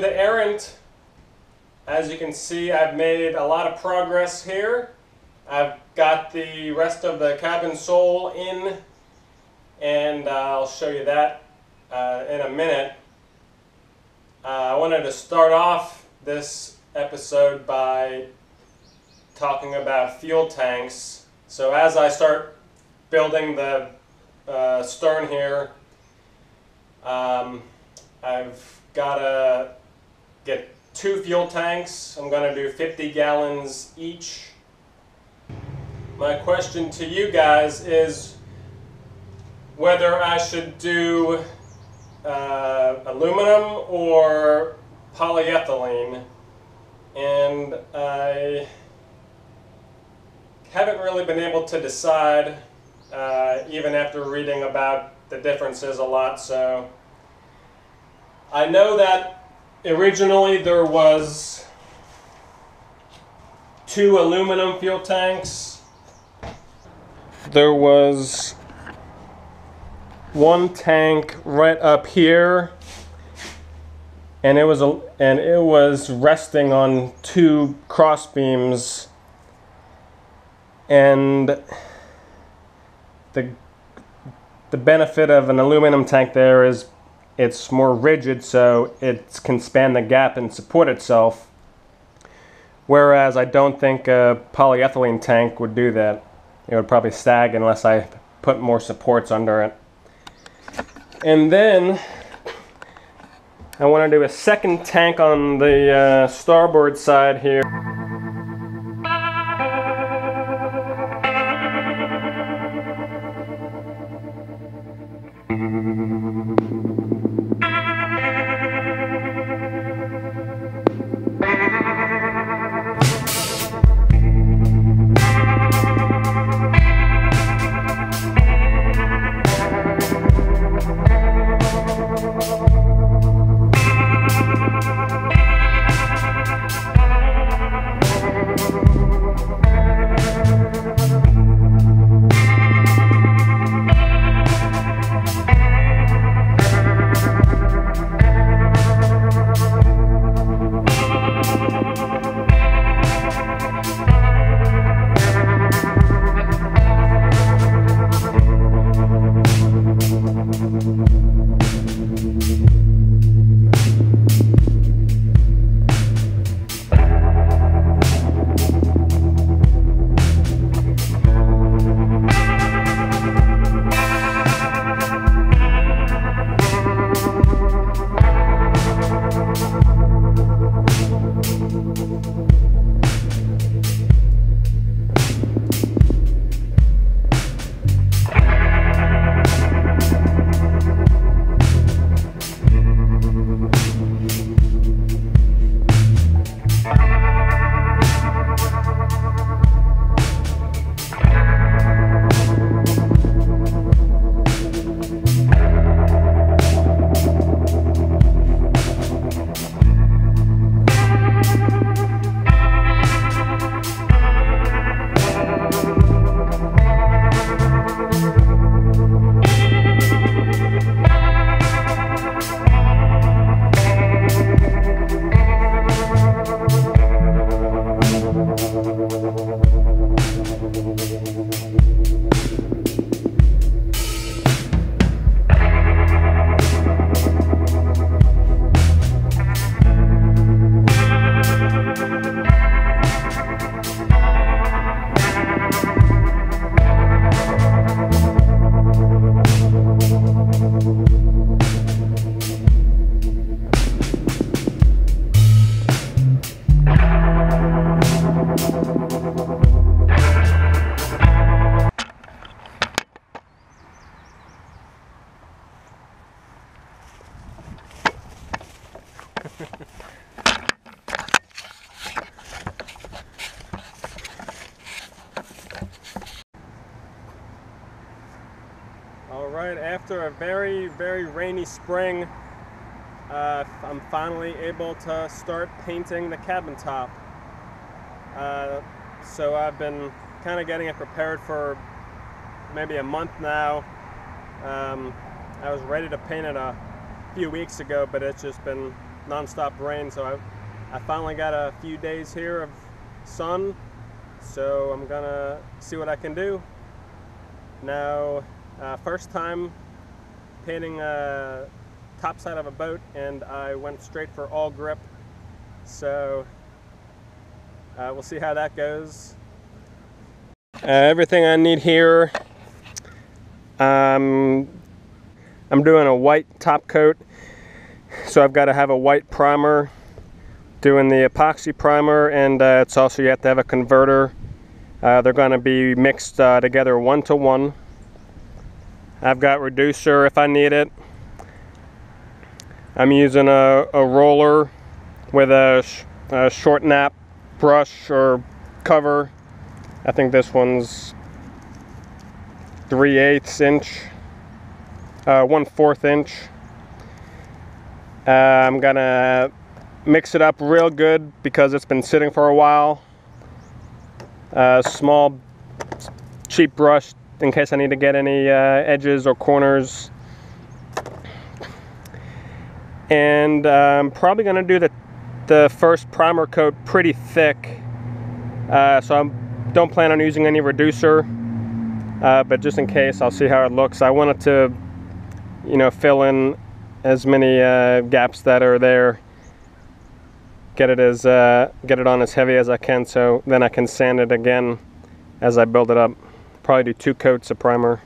The Errant. As you can see, I've made a lot of progress here. I've got the rest of the cabin sole in, and I'll show you that uh, in a minute. Uh, I wanted to start off this episode by talking about fuel tanks. So as I start building the uh, stern here, um, I've got to get two fuel tanks. I'm going to do 50 gallons each. My question to you guys is whether I should do uh, aluminum or polyethylene. And I haven't really been able to decide, uh, even after reading about the differences a lot. So I know that originally there was two aluminum fuel tanks. There was one tank right up here and it was a, and it was resting on two cross beams and the the benefit of an aluminum tank there is it's more rigid so it can span the gap and support itself. Whereas I don't think a polyethylene tank would do that. It would probably sag unless I put more supports under it. And then I want to do a second tank on the uh, starboard side here. After a very, very rainy spring, uh, I'm finally able to start painting the cabin top. Uh, so I've been kind of getting it prepared for maybe a month now. Um, I was ready to paint it a few weeks ago, but it's just been non-stop rain. So I, I finally got a few days here of sun. So I'm gonna see what I can do. Now, uh, first time painting a top side of a boat and I went straight for AwlGrip. So uh, we'll see how that goes. Uh, everything I need here, um, I'm doing a white top coat. So I've got to have a white primer, doing the epoxy primer, and uh, it's also you have to have a converter. Uh, they're going to be mixed uh, together one to one. I've got reducer if I need it. I'm using a, a roller with a, sh a short nap brush or cover. I think this one's 3 eighths inch, uh, 1 4th inch. Uh, I'm gonna mix it up real good because it's been sitting for a while. Uh, small, cheap brush in case I need to get any uh, edges or corners. And I'm um, probably gonna do the, the first primer coat pretty thick. Uh, so I don't plan on using any reducer, uh, but just in case, I'll see how it looks. I wanted to, you know, fill in as many uh, gaps that are there get it as uh, get it on as heavy as I can so then I can sand it again as I build it up probably do two coats of primer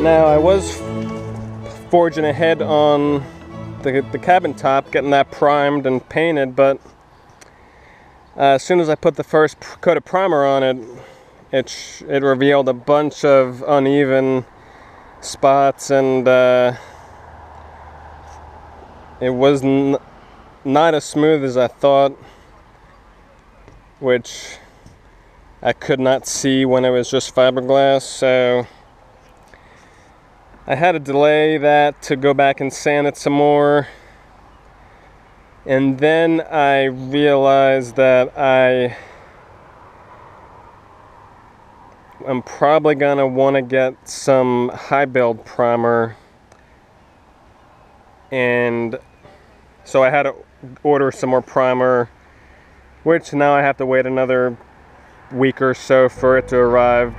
Now I was forging ahead on the, the cabin top, getting that primed and painted, but uh, as soon as I put the first coat of primer on it, it, it revealed a bunch of uneven spots and uh, it was not as smooth as I thought, which I could not see when it was just fiberglass, so I had to delay that to go back and sand it some more. And then I realized that I I'm probably gonna want to get some high build primer and so I had to order some more primer which now I have to wait another week or so for it to arrive